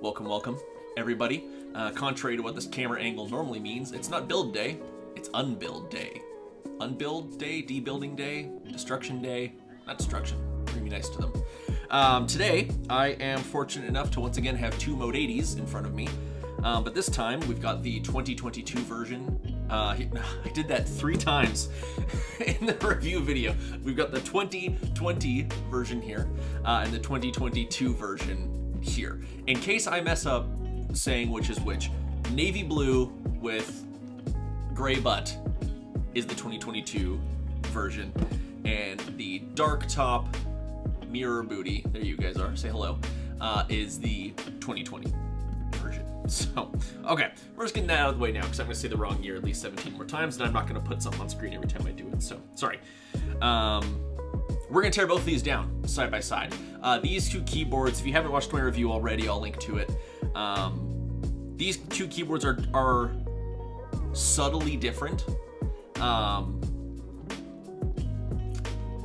welcome, welcome, everybody. Uh, contrary to what this camera angle normally means, it's not build day, it's unbuild day. Unbuild day, debuilding day, destruction day, not destruction, be nice to them. Um, today, I am fortunate enough to once again have two Mode 80s in front of me, um, but this time we've got the 2022 version. Uh, I did that three times in the review video. We've got the 2020 version here uh, and the 2022 version here. In case I mess up saying which is which, navy blue with gray butt is the 2022 version, and the dark top mirror booty, there you guys are, say hello, uh, is the 2020 version. So, okay, we're just getting that out of the way now because I'm going to say the wrong year at least 17 more times, and I'm not going to put something on screen every time I do it, so sorry. Um, we're to tear both these down side by side. Uh, these two keyboards, if you haven't watched my review already, I'll link to it. Um, these two keyboards are, are subtly different. Um,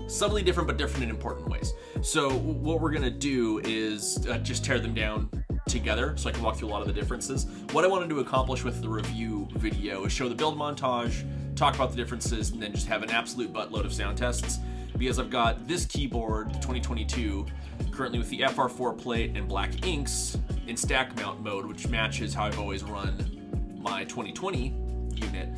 subtly different, but different in important ways. So what we're gonna do is uh, just tear them down together so I can walk through a lot of the differences. What I wanted to accomplish with the review video is show the build montage, talk about the differences, and then just have an absolute buttload of sound tests because I've got this keyboard, 2022, currently with the FR4 plate and black inks in stack mount mode, which matches how I've always run my 2020 unit.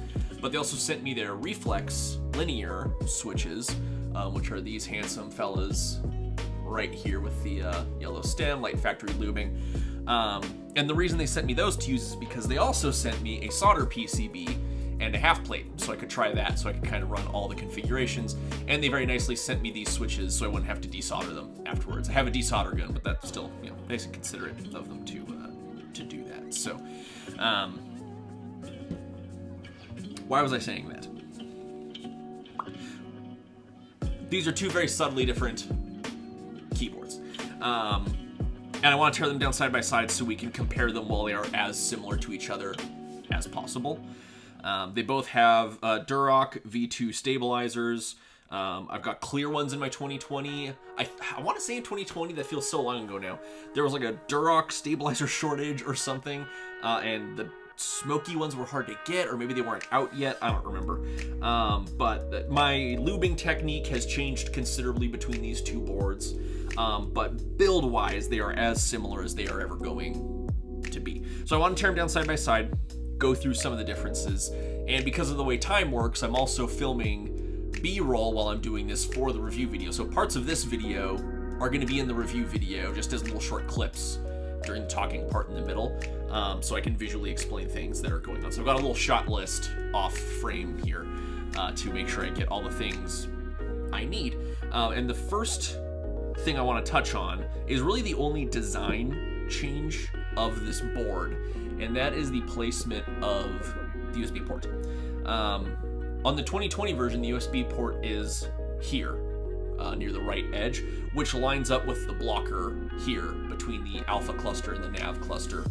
But they also sent me their reflex linear switches, um, which are these handsome fellas right here with the uh, yellow stem, light factory lubing. Um, and the reason they sent me those to use is because they also sent me a solder PCB and a half plate, so I could try that, so I could kind of run all the configurations. And they very nicely sent me these switches, so I wouldn't have to desolder them afterwards. I have a desolder gun, but that's still, you know, nice and considerate of them to uh, to do that. So, um, why was I saying that? These are two very subtly different keyboards. Um, and I want to tear them down side by side so we can compare them while they are as similar to each other as possible. Um, they both have uh, Durock V2 stabilizers. Um, I've got clear ones in my 2020. I, I want to say in 2020, that feels so long ago now. There was like a Durock stabilizer shortage or something, uh, and the smoky ones were hard to get, or maybe they weren't out yet. I don't remember. Um, but my lubing technique has changed considerably between these two boards. Um, but build-wise, they are as similar as they are ever going to be. So I want to tear them down side by side, go through some of the differences. And because of the way time works, I'm also filming B-roll while I'm doing this for the review video. So parts of this video are going to be in the review video, just as little short clips during the talking part in the middle, um, so I can visually explain things that are going on. So I've got a little shot list off frame here uh, to make sure I get all the things I need. Uh, and the first thing I want to touch on is really the only design change of this board, and that is the placement of the USB port. Um, on the 2020 version, the USB port is here, uh, near the right edge, which lines up with the blocker here between the alpha cluster and the nav cluster,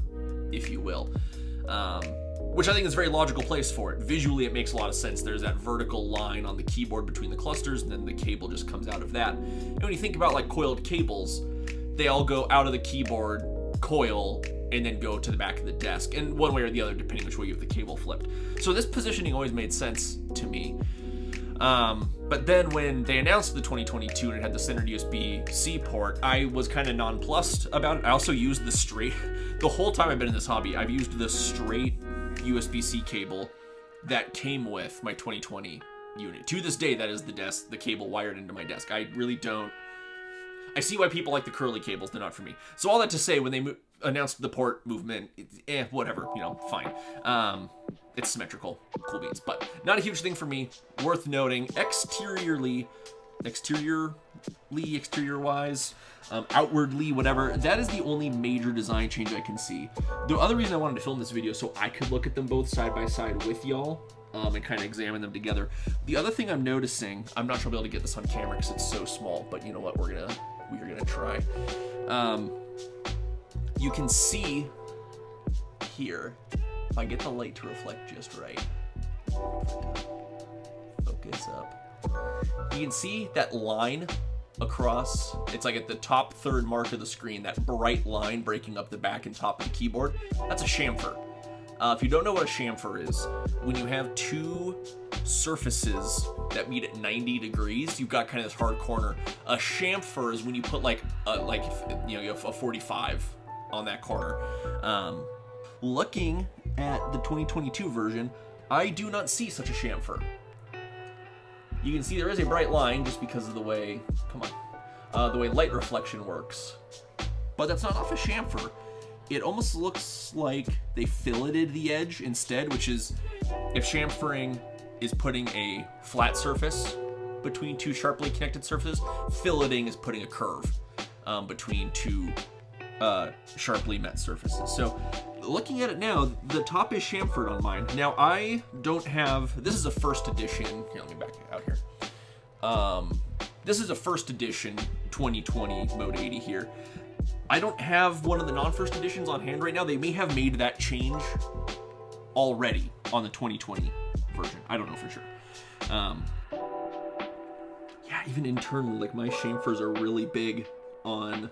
if you will. Um, which I think is a very logical place for it. Visually, it makes a lot of sense. There's that vertical line on the keyboard between the clusters, and then the cable just comes out of that. And when you think about like coiled cables, they all go out of the keyboard, coil, and then go to the back of the desk, and one way or the other, depending which way you have the cable flipped. So this positioning always made sense to me. Um, but then when they announced the 2022 and it had the centered USB-C port, I was kind of nonplussed about it. I also used the straight, the whole time I've been in this hobby, I've used the straight USB-C cable that came with my 2020 unit. To this day, that is the desk, the cable wired into my desk. I really don't, I see why people like the curly cables, they're not for me. So all that to say, when they announced the port movement, it, eh, whatever, you know, fine. Um, it's symmetrical, cool beans, but not a huge thing for me. Worth noting, exteriorly, exteriorly, exterior-wise, um, outwardly, whatever, that is the only major design change I can see. The other reason I wanted to film this video so I could look at them both side by side with y'all um, and kind of examine them together. The other thing I'm noticing, I'm not sure I'll be able to get this on camera because it's so small, but you know what, we're gonna we're gonna try. Um, you can see here if I get the light to reflect just right, focus up. You can see that line across. It's like at the top third mark of the screen, that bright line breaking up the back and top of the keyboard. That's a chamfer. Uh, if you don't know what a chamfer is, when you have two surfaces that meet at 90 degrees, you've got kind of this hard corner. A chamfer is when you put like a, like you know you have a 45 on that corner. Um, looking at the 2022 version, I do not see such a chamfer. You can see there is a bright line just because of the way, come on, uh, the way light reflection works. But that's not off a chamfer. It almost looks like they filleted the edge instead, which is if chamfering is putting a flat surface between two sharply connected surfaces, filleting is putting a curve um, between two uh, sharply met surfaces. So looking at it now, the top is chamfered on mine. Now I don't have, this is a first edition, here let me back out here. Um, this is a first edition 2020 Mode 80 here. I don't have one of the non-first editions on hand right now. They may have made that change already on the 2020 version. I don't know for sure. Um, yeah, even internally, like my chamfers are really big on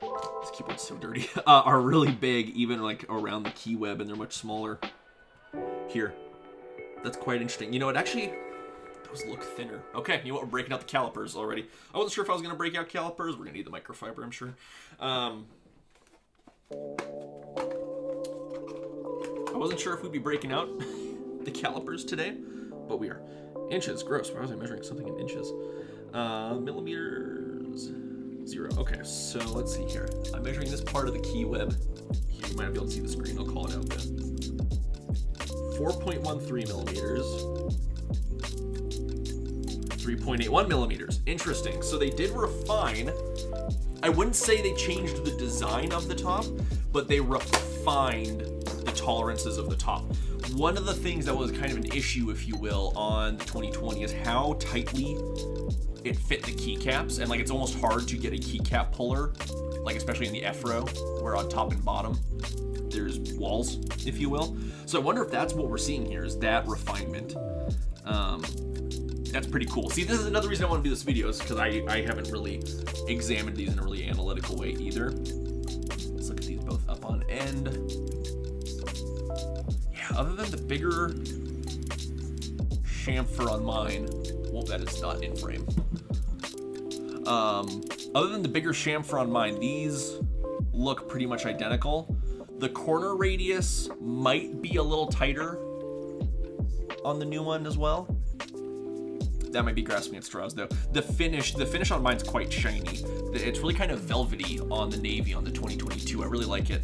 this keyboard's so dirty, uh, are really big even like around the key web and they're much smaller here. That's quite interesting. You know, it actually, those look thinner. Okay, you know what, we're breaking out the calipers already. I wasn't sure if I was gonna break out calipers. We're gonna need the microfiber, I'm sure. Um, I wasn't sure if we'd be breaking out the calipers today, but we are. Inches, gross. Why was I measuring something in inches? Uh, millimeters. Zero. Okay, so let's see here. I'm measuring this part of the key web. You might not be able to see the screen. I'll call it out. 4.13 millimeters. 3.81 millimeters. Interesting. So they did refine. I wouldn't say they changed the design of the top, but they refined the tolerances of the top. One of the things that was kind of an issue, if you will, on the 2020 is how tightly it fit the keycaps, and like it's almost hard to get a keycap puller, like especially in the F row, where on top and bottom there's walls, if you will. So I wonder if that's what we're seeing here, is that refinement. Um, that's pretty cool. See, this is another reason I want to do this video, is because I, I haven't really examined these in a really analytical way either. Let's look at these both up on end. Other than the bigger chamfer on mine, well, that is not in frame. Um, other than the bigger chamfer on mine, these look pretty much identical. The corner radius might be a little tighter on the new one as well. That might be grasping at straws though. The finish, the finish on mine's quite shiny. It's really kind of velvety on the navy on the 2022. I really like it.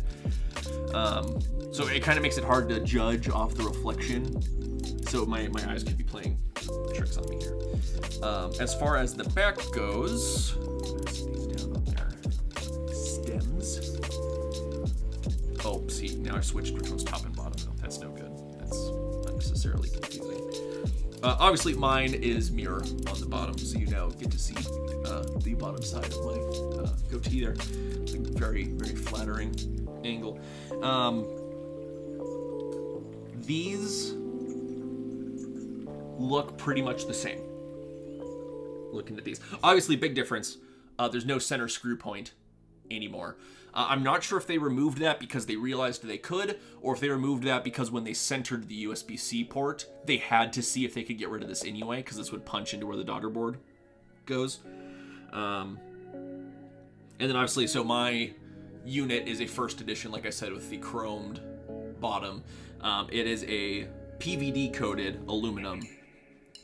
Um, so it kind of makes it hard to judge off the reflection. So my, my eyes could be playing tricks on me here. Um, as far as the back goes, stems. Oh, see, now I switched which one's top and bottom. that's no good. That's unnecessarily confusing. Uh, obviously, mine is mirror on the bottom, so you now get to see uh, the bottom side of my uh, goatee there. Very, very flattering angle. Um, these look pretty much the same. Looking at these. Obviously, big difference. Uh, there's no center screw point anymore. Uh, I'm not sure if they removed that because they realized they could, or if they removed that because when they centered the USB-C port, they had to see if they could get rid of this anyway, because this would punch into where the daughter board goes. Um, and then obviously, so my unit is a first edition, like I said, with the chromed bottom. Um, it is a PVD coated aluminum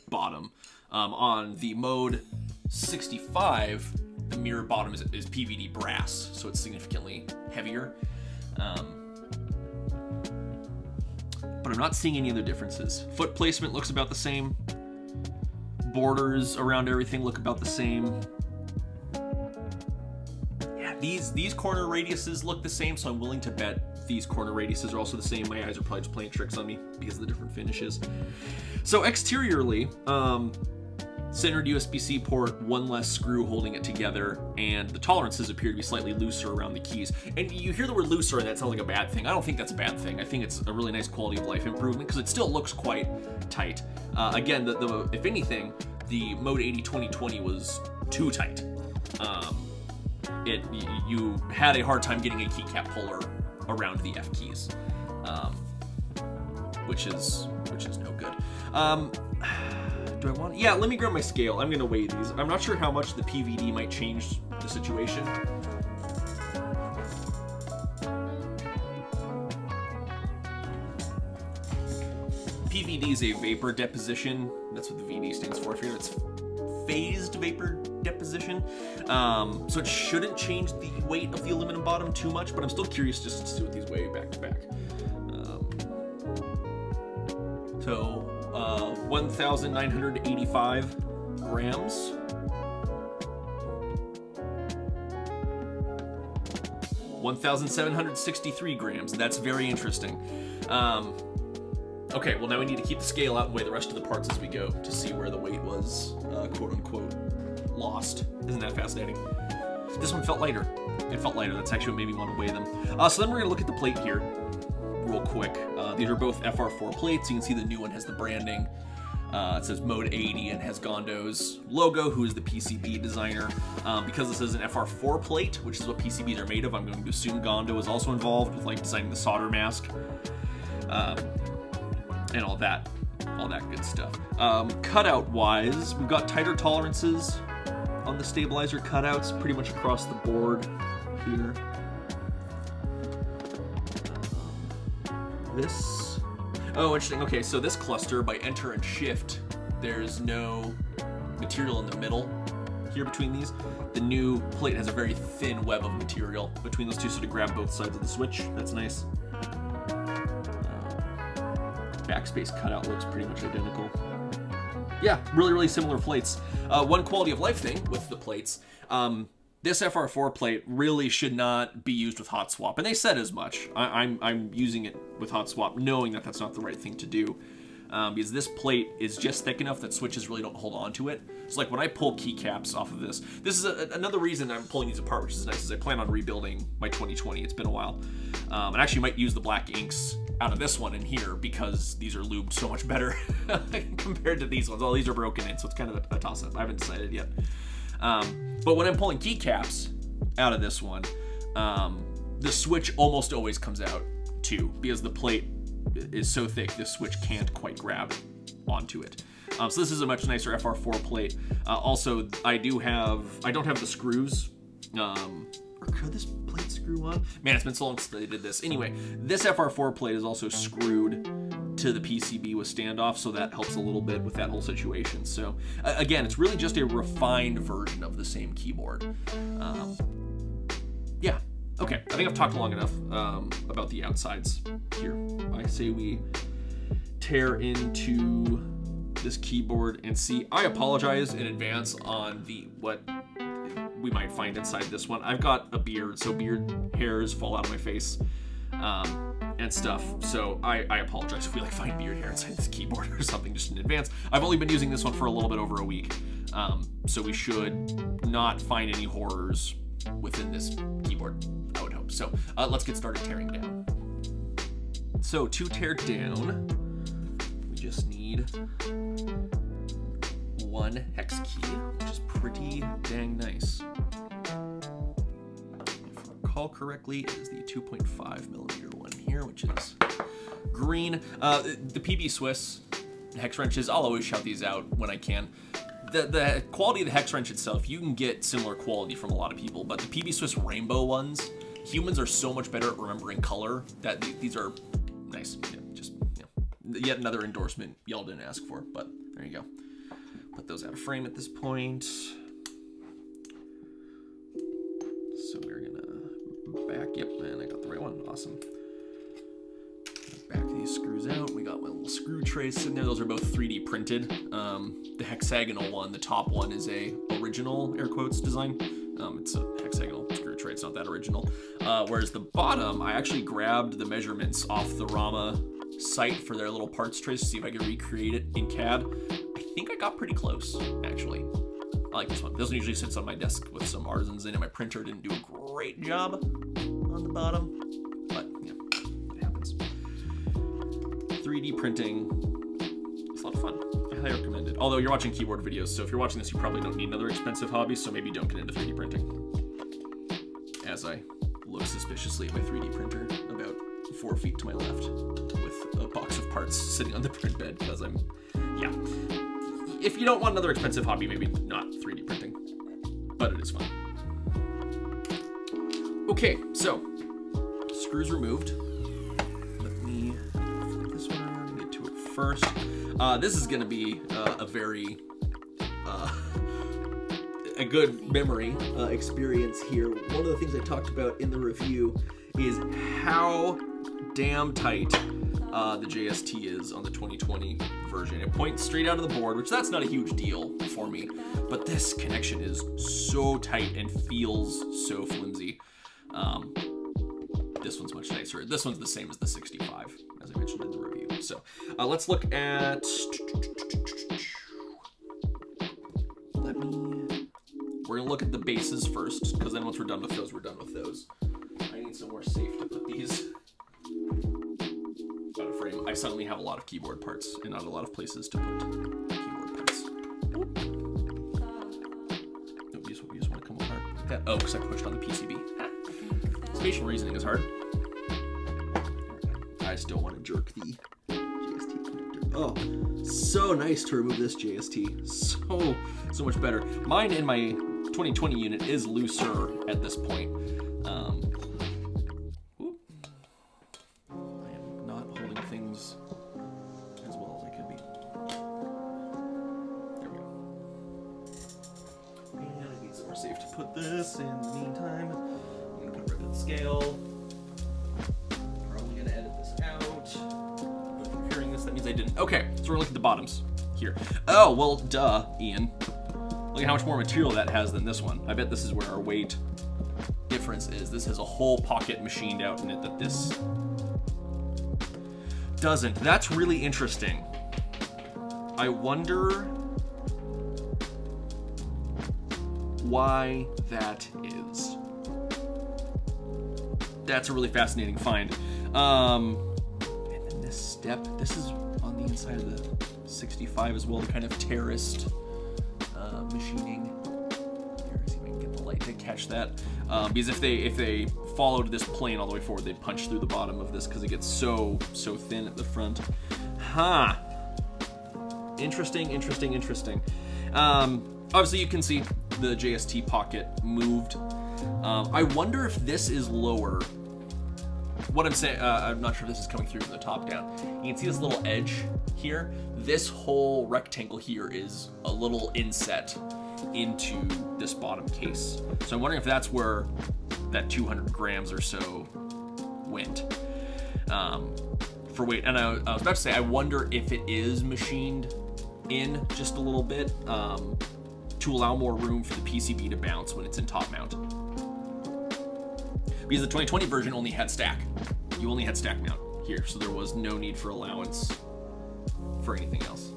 bottom. Um, on the mode 65, the mirror bottom is, is PVD brass, so it's significantly heavier. Um, but I'm not seeing any other differences. Foot placement looks about the same. Borders around everything look about the same. These these corner radiuses look the same, so I'm willing to bet these corner radiuses are also the same. My eyes are probably just playing tricks on me because of the different finishes. So exteriorly, um, centered USB-C port, one less screw holding it together, and the tolerances appear to be slightly looser around the keys. And you hear the word looser and that sounds like a bad thing. I don't think that's a bad thing. I think it's a really nice quality of life improvement because it still looks quite tight. Uh, again, the, the, if anything, the Mode 80 2020 was too tight. um, it you had a hard time getting a keycap puller around the F keys, um, which is which is no good. Um, do I want? Yeah, let me grab my scale. I'm gonna weigh these. I'm not sure how much the PVD might change the situation. PVD is a vapor deposition. That's what the VD stands for. It's phased vapor deposition. Um, so it shouldn't change the weight of the aluminum bottom too much, but I'm still curious just to see what these weigh back to back. Um, so uh, 1,985 grams. One thousand seven hundred sixty-three grams. That's very interesting. Um, Okay, well now we need to keep the scale out and weigh the rest of the parts as we go to see where the weight was, uh, quote unquote, lost. Isn't that fascinating? This one felt lighter. It felt lighter. That's actually what made me want to weigh them. Uh, so then we're going to look at the plate here real quick. Uh, these are both FR4 plates. You can see the new one has the branding. Uh, it says Mode 80 and has Gondo's logo, who is the PCB designer. Um, because this is an FR4 plate, which is what PCBs are made of, I'm going to assume Gondo is also involved with like designing the solder mask. Um, and all that, all that good stuff. Um, cutout wise, we've got tighter tolerances on the stabilizer cutouts pretty much across the board here. Um, this, oh interesting, okay, so this cluster by enter and shift, there's no material in the middle here between these. The new plate has a very thin web of material between those two, so to grab both sides of the switch, that's nice uh, backspace cutout looks pretty much identical. Yeah, really, really similar plates. Uh, one quality of life thing with the plates, um, this FR4 plate really should not be used with hot swap, and they said as much. I, I'm, I'm using it with hot swap, knowing that that's not the right thing to do, um, because this plate is just thick enough that switches really don't hold on to it. So like when I pull keycaps off of this, this is a, another reason I'm pulling these apart, which is nice, is I plan on rebuilding my 2020. It's been a while. Um, and actually might use the black inks out of this one in here because these are lubed so much better compared to these ones. All these are broken in, so it's kind of a, a toss-up. I haven't decided yet. Um, but when I'm pulling keycaps out of this one, um, the switch almost always comes out too because the plate is so thick the switch can't quite grab onto it. Um, so this is a much nicer FR4 plate. Uh, also, I do have, I don't have the screws. Um, or could this plate screw on? Man, it's been so long since they did this. Anyway, this FR4 plate is also screwed to the PCB with standoff, so that helps a little bit with that whole situation. So uh, again, it's really just a refined version of the same keyboard. Um, okay, I think I've talked long enough um, about the outsides here. I say we tear into this keyboard and see. I apologize in advance on the what we might find inside this one. I've got a beard, so beard hairs fall out of my face um, and stuff. So I, I apologize if we like find beard hair inside this keyboard or something just in advance. I've only been using this one for a little bit over a week, um, so we should not find any horrors within this keyboard. Hope. So uh, let's get started tearing down. So to tear down, we just need one hex key, which is pretty dang nice. If I recall correctly, it is the 2.5 millimeter one here, which is green. Uh, the PB Swiss hex wrenches, I'll always shout these out when I can. The, the quality of the hex wrench itself, you can get similar quality from a lot of people, but the PB Swiss rainbow ones, humans are so much better at remembering color that these are nice. Yeah, just yeah. yet another endorsement y'all didn't ask for, but there you go. Put those out of frame at this point. So we're gonna back, yep, and I got the right one, awesome. Back these screws out. We got my little screw trace in there. Those are both 3D printed. Um, the hexagonal one, the top one is a original, air quotes, design. Um, it's a hexagonal it's not that original. Uh, whereas the bottom, I actually grabbed the measurements off the Rama site for their little parts trace to see if I could recreate it in CAD I think I got pretty close, actually. I like this one. This one usually sits on my desk with some artisans in it. My printer didn't do a great job on the bottom, but yeah, it happens. 3D printing, it's a lot of fun. I highly recommend it. Although you're watching keyboard videos, so if you're watching this, you probably don't need another expensive hobby, so maybe don't get into 3D printing. I look suspiciously at my 3D printer about four feet to my left with a box of parts sitting on the print bed because I'm, yeah. If you don't want another expensive hobby, maybe not 3D printing, but it is fun. Okay, so screws removed. Let me flip this one, get to it first. Uh, this is gonna be uh, a very a good memory uh, experience here. One of the things I talked about in the review is how damn tight uh, the JST is on the 2020 version. It points straight out of the board, which that's not a huge deal for me, but this connection is so tight and feels so flimsy. Um, this one's much nicer. This one's the same as the 65, as I mentioned in the review. So uh, let's look at. We're gonna look at the bases first, because then once we're done with those, we're done with those. I need somewhere safe to put these. Out of frame. I suddenly have a lot of keyboard parts and not a lot of places to put keyboard parts. Nope, we just, we just want to come. Oh, because I pushed on the PCB. Spatial reasoning is hard. I still want to jerk the JST connector. Oh, so nice to remove this JST. So, so much better. Mine and my 2020 unit is looser at this point. Um. I am not holding things as well as I could be. There we go. And I need safe to put this in the meantime. I'm gonna put the scale. Probably gonna edit this out. But if hearing this, that means I didn't. Okay, so we're gonna look at the bottoms here. Oh, well, duh, Ian. Look at how much more material that has than this one. I bet this is where our weight difference is. This has a whole pocket machined out in it that this doesn't. That's really interesting. I wonder why that is. That's a really fascinating find. Um, and then this step, this is on the inside of the 65 as well, the kind of terraced that. Um, because if they if they followed this plane all the way forward, they'd punch through the bottom of this because it gets so so thin at the front. Huh. Interesting, interesting, interesting. Um, obviously, you can see the JST pocket moved. Um, I wonder if this is lower. What I'm saying, uh, I'm not sure if this is coming through from the top down. You can see this little edge here. This whole rectangle here is a little inset into this bottom case. So I'm wondering if that's where that 200 grams or so went um, for weight. And I, I was about to say, I wonder if it is machined in just a little bit um, to allow more room for the PCB to bounce when it's in top mount. Because the 2020 version only had stack. You only had stack mount here, so there was no need for allowance for anything else.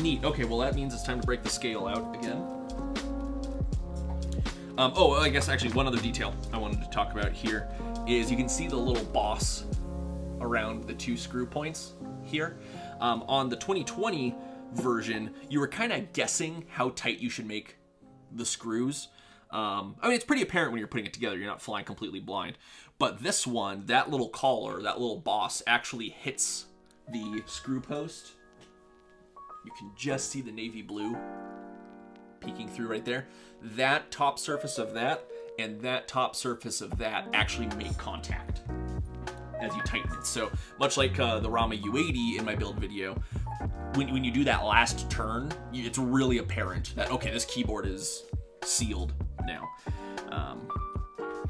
Neat. Okay, well that means it's time to break the scale out again. Um, oh, I guess actually one other detail I wanted to talk about here is you can see the little boss around the two screw points here. Um, on the 2020 version, you were kind of guessing how tight you should make the screws. Um, I mean, it's pretty apparent when you're putting it together. You're not flying completely blind. But this one, that little collar, that little boss actually hits the screw post. You can just see the navy blue peeking through right there. That top surface of that and that top surface of that actually make contact as you tighten it. So much like uh, the Rama U80 in my build video, when, when you do that last turn, it's really apparent that, okay, this keyboard is sealed now. Um,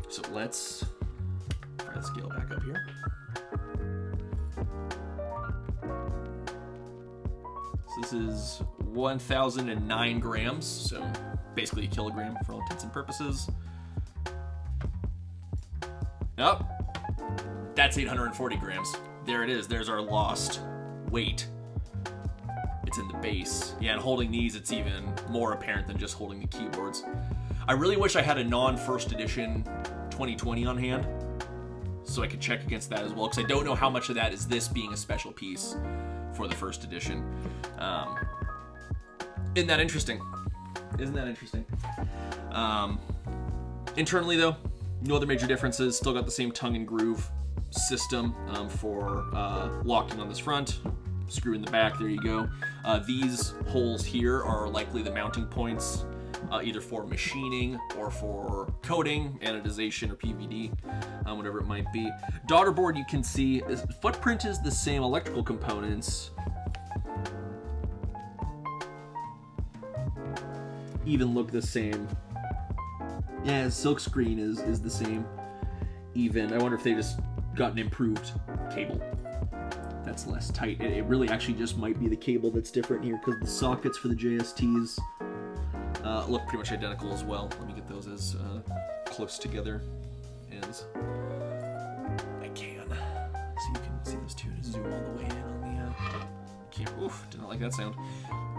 so let's try to scale back up here. This is 1,009 grams, so basically a kilogram for all intents and purposes. Yep, that's 840 grams. There it is. There's our lost weight. It's in the base. Yeah, and holding these, it's even more apparent than just holding the keyboards. I really wish I had a non-first edition 2020 on hand so I could check against that as well, because I don't know how much of that is this being a special piece for the first edition. Um, isn't that interesting? Isn't that interesting? Um, internally, though, no other major differences. Still got the same tongue and groove system um, for uh, locking on this front. Screw in the back, there you go. Uh, these holes here are likely the mounting points, uh, either for machining or for coating, anodization, or PVD, um, whatever it might be. Daughter board, you can see, footprint is the same electrical components. Even look the same. Yeah, silkscreen is, is the same. Even, I wonder if they just got an improved cable that's less tight. It, it, really actually just might be the cable that's different here because the sockets for the JSTs uh, look pretty much identical as well. Let me get those as uh, close together as I can. So you can see those two to zoom all the way in on the uh, camera. Oof, did not like that sound.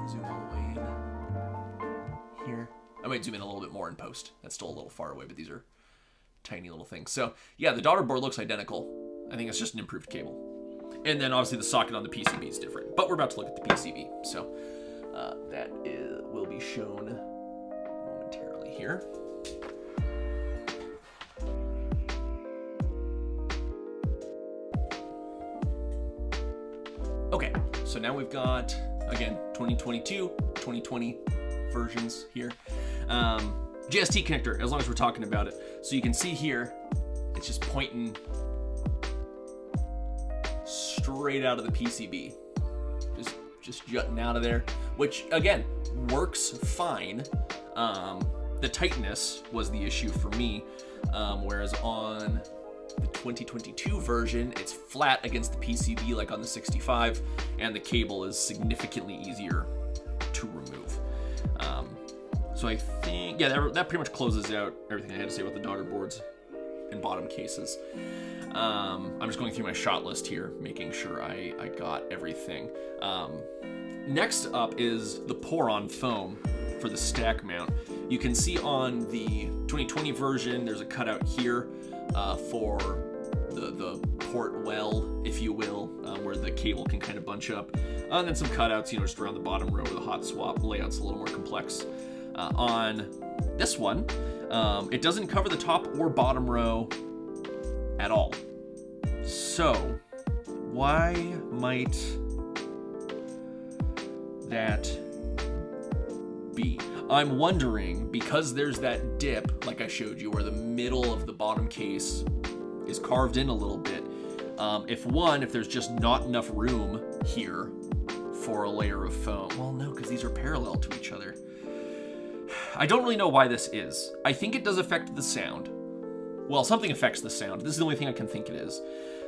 Zoom all the way in here. I might zoom in a little bit more in post. That's still a little far away, but these are tiny little things. So yeah, the daughter board looks identical. I think it's just an improved cable. And then obviously the socket on the PCB is different. But we're about to look at the PCB. So uh, that is, will be shown here. Okay, so now we've got, again, 2022, 2020 versions here. Um, JST connector, as long as we're talking about it. So you can see here, it's just pointing straight out of the PCB. Just, just jutting out of there, which again, works fine. Um, the tightness was the issue for me, um, whereas on the 2022 version, it's flat against the PCB like on the 65, and the cable is significantly easier to remove. Um, so I think, yeah, that, that, pretty much closes out everything I had to say about the daughter boards and bottom cases. Um, I'm just going through my shot list here, making sure I, I got everything. Um, next up is the Poron foam for the stack mount. You can see on the 2020 version, there's a cutout here uh, for the, the port well, if you will, uh, where the cable can kind of bunch up. Uh, and then some cutouts, you know, just around the bottom row where the hot swap layout's a little more complex. Uh, on this one, um, it doesn't cover the top or bottom row at all. So, why might that? I'm wondering, because there's that dip, like I showed you, where the middle of the bottom case is carved in a little bit, um, if one, if there's just not enough room here for a layer of foam. Well, no, because these are parallel to each other. I don't really know why this is. I think it does affect the sound. Well, something affects the sound. This is the only thing I can think it is.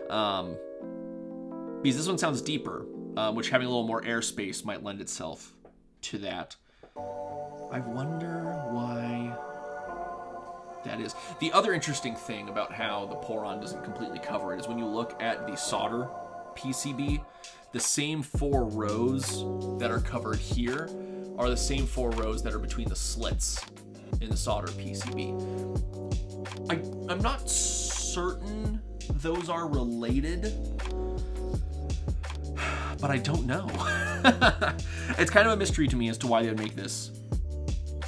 Um, because this one sounds deeper, um, which having a little more airspace might lend itself to that. I wonder why that is. The other interesting thing about how the Poron doesn't completely cover it is when you look at the solder PCB, the same four rows that are covered here are the same four rows that are between the slits in the solder PCB. I, I'm not certain those are related, but I don't know. it's kind of a mystery to me as to why they would make this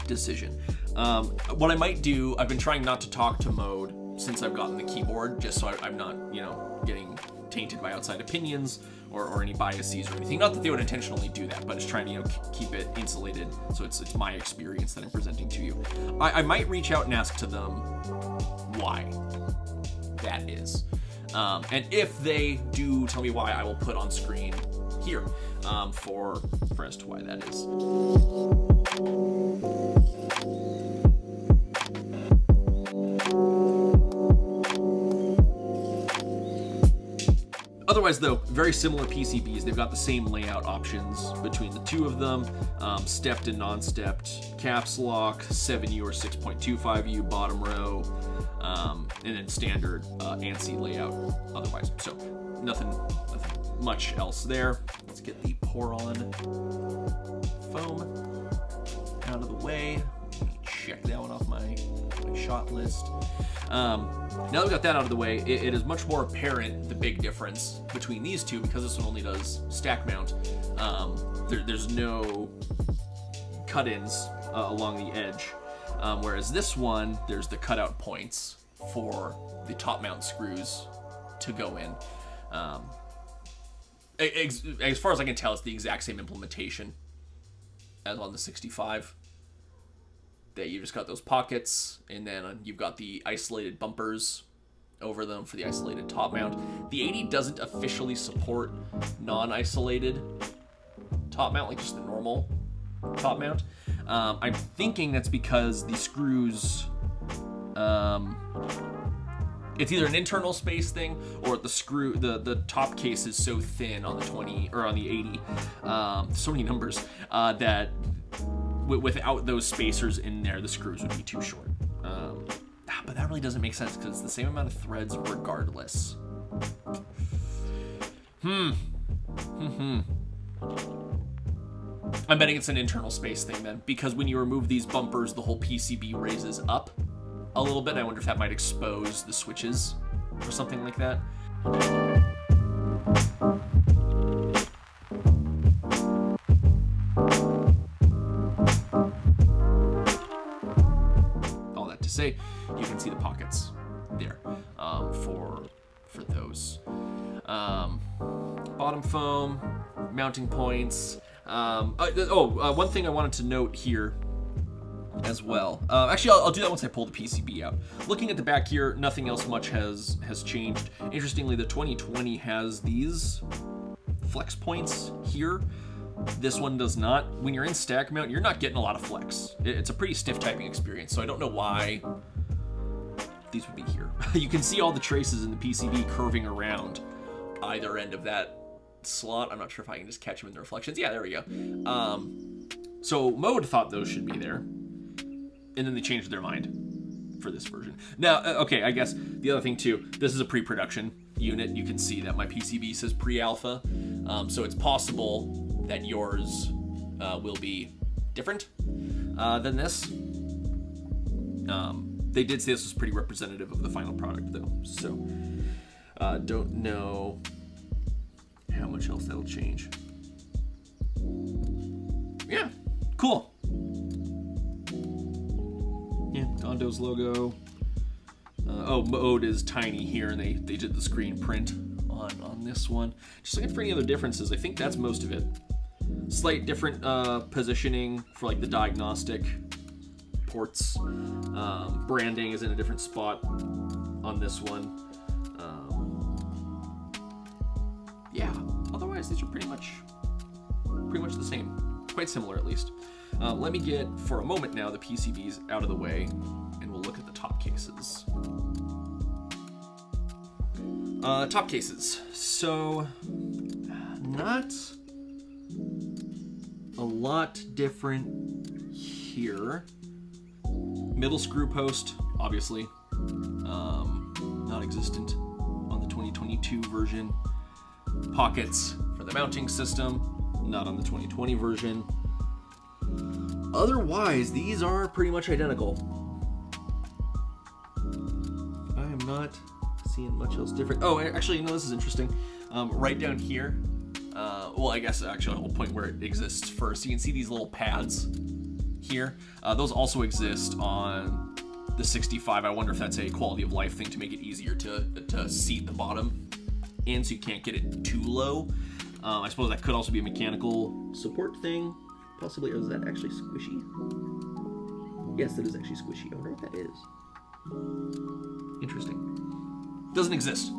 decision. Um, what I might do, I've been trying not to talk to mode since I've gotten the keyboard, just so I, am not, you know, getting tainted by outside opinions or, or any biases or anything. Not that they would intentionally do that, but just trying to you know keep it insulated so it's it's my experience that I'm presenting to you. I, I might reach out and ask to them why that is. Um, and if they do tell me why, I will put on screen here um, for, for as to why that is. Otherwise, though, very similar PCBs. They've got the same layout options between the two of them. Um, stepped and non-stepped caps lock, 7U or 6.25U bottom row, um, and then standard uh, ANSI layout otherwise. So nothing, nothing much else there. Let's get the Poron foam out of the way. Check that one off my, my shot list. Um, now that we got that out of the way, it, it is much more apparent the big difference between these two because this one only does stack mount. Um, there, there's no cut-ins uh, along the edge, um, whereas this one there's the cutout points for the top mount screws to go in. Um, as far as I can tell, it's the exact same implementation as on the 65 that you just got those pockets and then you've got the isolated bumpers over them for the isolated top mount. The 80 doesn't officially support non-isolated top mount, like just the normal top mount. Um, I'm thinking that's because the screws, um, it's either an internal space thing or the screw, the the top case is so thin on the 20 or on the 80, um, so many numbers uh, that w- without those spacers in there, the screws would be too short. Um, ah, but that really doesn't make sense because it's the same amount of threads regardless. Hmm. Hmm. I'm betting it's an internal space thing then, because when you remove these bumpers, the whole PCB raises up a little bit. I wonder if that might expose the switches or something like that. Say, you can see the pockets there um, for for those. Um, bottom foam, mounting points. Um, uh, oh, uh, one thing I wanted to note here as well. Uh, actually, I'll, I'll do that once I pull the PCB out. Looking at the back here, nothing else much has has changed. Interestingly, the 2020 has these flex points here. This one does not. When you're in stack mount, you're not getting a lot of flex. It's a pretty stiff typing experience, so I don't know why these would be here. you can see all the traces in the PCB curving around either end of that slot. I'm not sure if I can just catch them in the reflections. Yeah, there we go. Um, so Mode thought those should be there, and then they changed their mind for this version. Now, uh, okay, I guess the other thing too, this is a pre-production unit. You can see that my PCB says pre-alpha, um, so it's possible that yours uh, will be different uh, than this. Um, they did say this was pretty representative of the final product, though. So, uh, don't know how much else that'll change. Yeah, cool. Yeah, Gondo's logo. Uh, oh, Mode is tiny here, and they, they did the screen print on, on this one. Just looking for any other differences. I think that's most of it. Slight different uh, positioning for like the diagnostic ports. Um, branding is in a different spot on this one. Um, yeah. Otherwise, these are pretty much pretty much the same. Quite similar, at least. Uh, let me get, for a moment now, the PCBs out of the way, and we'll look at the top cases. Uh, top cases. So, not a lot different here. Middle screw post, obviously, um, non-existent on the 2022 version. Pockets for the mounting system, not on the 2020 version. Otherwise, these are pretty much identical. I am not seeing much else different. Oh, actually, you know, this is interesting. Um, right down here, well, I guess actually I'll point where it exists first. You can see these little pads here. Uh, those also exist on the 65. I wonder if that's a quality of life thing to make it easier to, to seat the bottom in so you can't get it too low. Um, I suppose that could also be a mechanical support thing. Possibly, or is that actually squishy? Yes, that is actually squishy. I wonder what that is. Interesting. Doesn't exist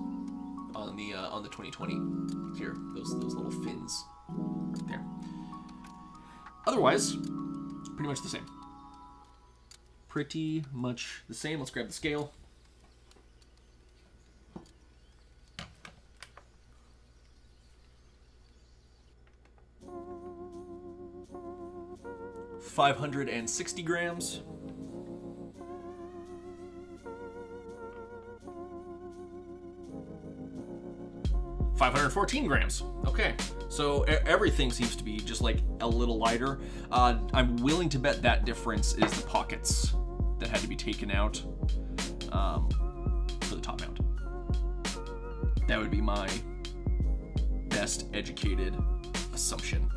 on the uh, on the 2020 here. Those those little fins right there. Otherwise, pretty much the same. Pretty much the same. Let's grab the scale. Five hundred and sixty grams. Five hundred fourteen grams. Okay, so everything seems to be just like a little lighter. Uh, I'm willing to bet that difference is the pockets that had to be taken out. um, for the top mount. That would be my best educated assumption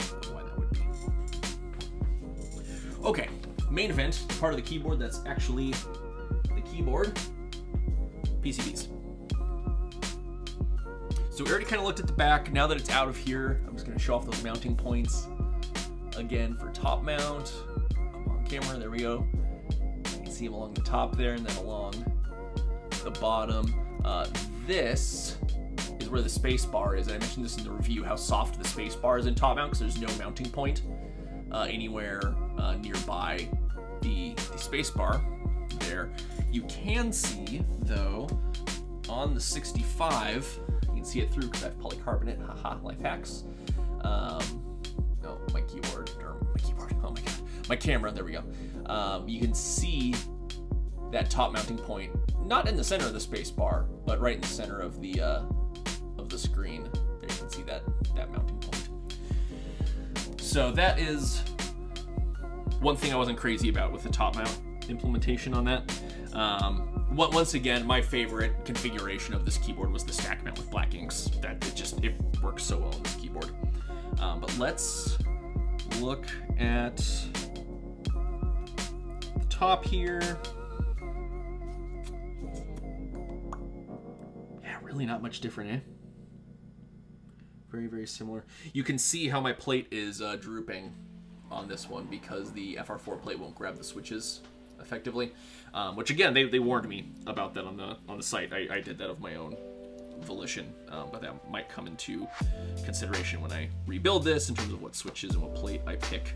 of why that would be. Okay, main event, part of the keyboard that's actually the keyboard, PCBs. So we already kind of looked at the back. Now that it's out of here, I'm just to show off those mounting points again for top mount. I'm on camera, there we go. You can see them along the top there and then along the bottom. Uh, this is where the space bar is. And I mentioned this in the review, how soft the space bar is in top mount because there's no mounting point uh, anywhere uh, nearby the, the space bar there. You can see, though, on the 65, you can see it through because I have polycarbonate, haha, life hacks. Um, my keyboard, or my keyboard, oh my god, my camera, there we go. Um, you can see that top mounting point, not in the center of the space bar, but right in the center of the uh, of the screen. There you can see that that mounting point. So that is one thing I wasn't crazy about with the top mount implementation on that. Um, once again, my favorite configuration of this keyboard was the stack mount with black inks. That it just it works so well on this keyboard. Um, but let's look at the top here. Yeah, really not much different, eh? Very, very similar. You can see how my plate is uh, drooping on this one because the FR4 plate won't grab the switches effectively. Um, which again, they, they warned me about that on the on the site. I, I did that of my own volition, um, but that might come into consideration when I rebuild this in terms of what switches and what plate I pick.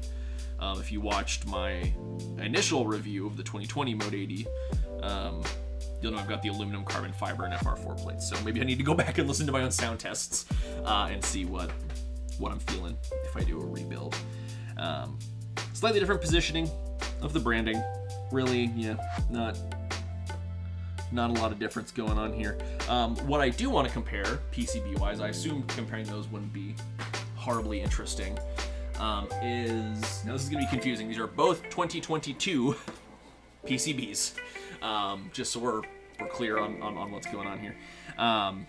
Um, if you watched my initial review of the 2020 Mode 80, um, you'll know I've got the aluminum carbon fiber and FR4 plates. So maybe I need to go back and listen to my own sound tests uh, and see what what I'm feeling if I do a rebuild. Um, slightly different positioning of the branding. Really, yeah, not not a lot of difference going on here. Um, what I do want to compare, PCB-wise, I assume comparing those wouldn't be horribly interesting, um, is... Now this is going to be confusing. These are both 2022 PCBs, um, just so we're, we're clear on, on, on what's going on here. Um,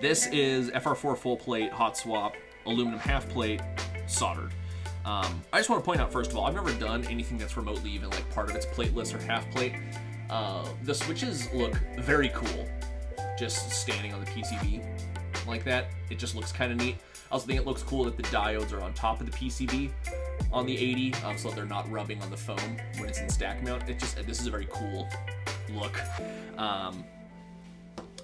this is FR4 full plate, hot swap, aluminum half plate, soldered. Um, I just want to point out, first of all, I've never done anything that's remotely even like part of its plateless or half plate. Uh, the switches look very cool, just standing on the PCB like that. It just looks kind of neat. I also think it looks cool that the diodes are on top of the PCB on the 80, um, so that they're not rubbing on the foam when it's in stack mount. It just this is a very cool look. Um,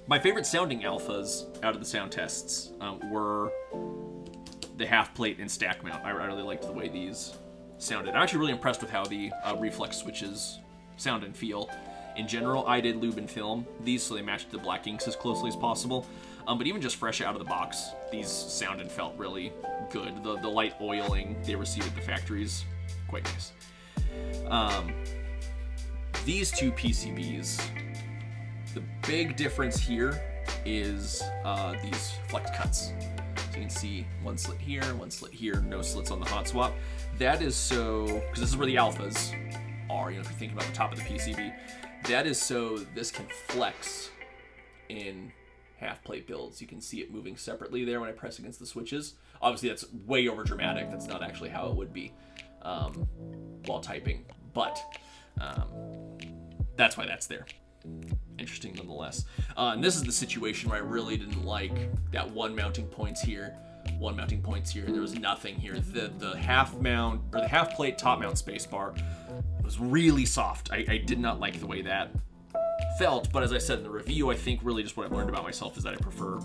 my favorite sounding alphas out of the sound tests um, were the half plate and stack mount. I, really liked the way these sounded. I'm actually really impressed with how the uh, reflex switches sound and feel. In general, I did lube and film these so they matched the black inks as closely as possible. Um, but even just fresh out of the box, these sounded and felt really good. The, the light oiling they received at the factories, quite nice. Um, these two PCBs, the big difference here is uh, these flex cuts. You can see one slit here, one slit here, no slits on the hot swap. That is so, because this is where the alphas are, you know, if you think about the top of the PCB, that is so this can flex in half plate builds. You can see it moving separately there when I press against the switches. Obviously that's way over dramatic. That's not actually how it would be um, while typing, but um, that's why that's there. Interesting nonetheless. Uh, and this is the situation where I really didn't like that one mounting points here, one mounting points here, there was nothing here. The the half mount or the half plate top mount spacebar was really soft. I, I did not like the way that felt, but as I said in the review, I think really just what I've learned about myself is that I prefer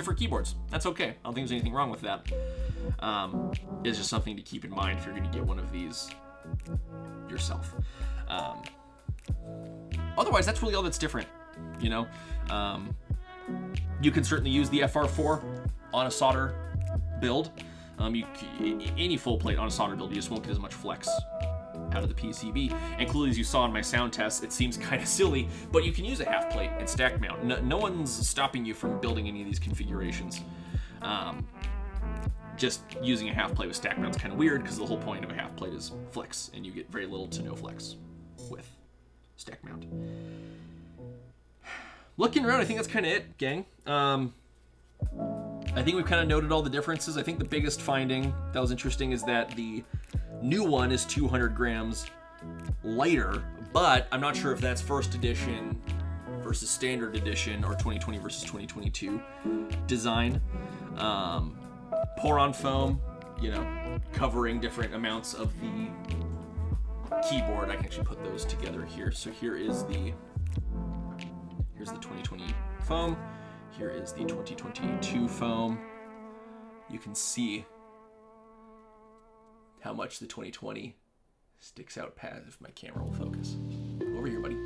different keyboards. That's okay. I don't think there's anything wrong with that. Um, it's just something to keep in mind if you're going to get one of these yourself. Um, otherwise, that's really all that's different. You know, um, you can certainly use the FR4 on a solder build. Um, you, any full plate on a solder build, you just won't get as much flex out of the PCB. And clearly, as you saw in my sound test, it seems kind of silly, but you can use a half plate and stack mount. No, no one's stopping you from building any of these configurations. Um, just using a half plate with stack mount is kind of weird because the whole point of a half plate is flex, and you get very little to no flex with stack mount. Looking around, I think that's kind of it, gang. Um, I think we've kind of noted all the differences. I think the biggest finding that was interesting is that the new one is 200 grams lighter, but I'm not sure if that's first edition versus standard edition or 2020 versus 2022 design. Um, Poron foam, you know, covering different amounts of the keyboard. I can actually put those together here. So here is the here's the 2020 foam. Here is the 2022 foam. You can see how much the 2020 sticks out past if my camera will focus. Over here, buddy.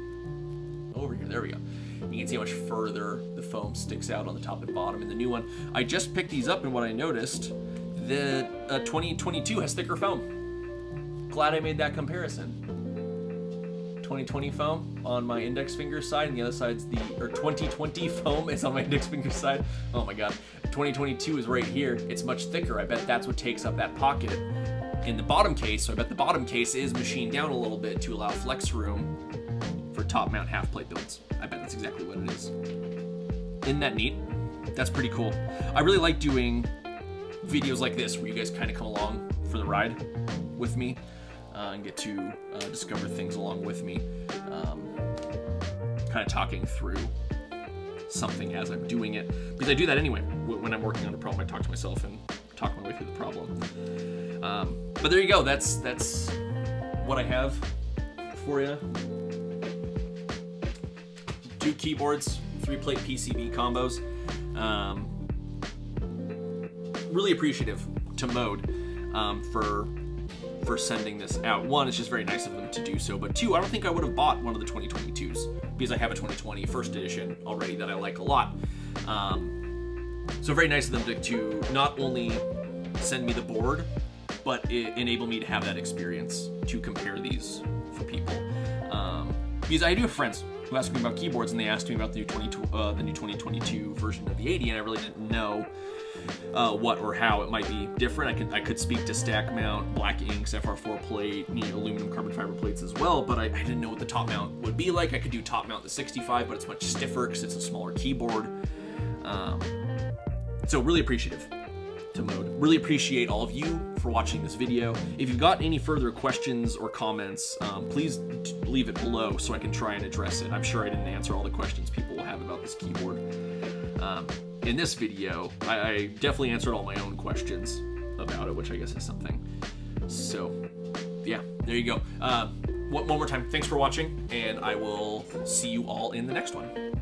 Over here, there we go. You can see how much further the foam sticks out on the top and bottom in the new one. I just picked these up and what I noticed, the uh, 2022 has thicker foam. Glad I made that comparison. 2020 foam on my index finger side, and the other side's the, or 2020 foam is on my index finger side. Oh my god. 2022 is right here. It's much thicker. I bet that's what takes up that pocket in the bottom case. So I bet the bottom case is machined down a little bit to allow flex room for top mount half plate builds. I bet that's exactly what it is. Isn't that neat? That's pretty cool. I really like doing videos like this where you guys kind of come along for the ride with me uh, and get to uh, discover things along with me. Um, kind of talking through something as I'm doing it because I do that anyway. When I'm working on a problem, I talk to myself and talk my way through the problem. Um, but there you go. That's that's what I have for you. Two keyboards, three plate PCB combos. Um, really appreciative to Mode um, for for sending this out. One, it's just very nice of them to do so, but two, I don't think I would have bought one of the 2022s because I have a 2020 first edition already that I like a lot. Um, so very nice of them to, to not only send me the board, but enable me to have that experience to compare these for people. Um, because I do have friends who ask me about keyboards and they asked me about the new, 20, uh, the new 2022 version of the 80 and I really didn't know uh, what or how it might be different. I could I could speak to stack mount, black inks, FR4 plate, you know, aluminum carbon fiber plates as well, but I, I, didn't know what the top mount would be like. I could do top mount the 65, but it's much stiffer because it's a smaller keyboard. Um, so really appreciative to Mode. Really appreciate all of you for watching this video. If you've got any further questions or comments, um, please leave it below so I can try and address it. I'm sure I didn't answer all the questions people will have about this keyboard. Um, in this video, I, I, definitely answered all my own questions about it, which I guess is something. So, yeah, there you go. Uh, one more time, thanks for watching, and I will see you all in the next one.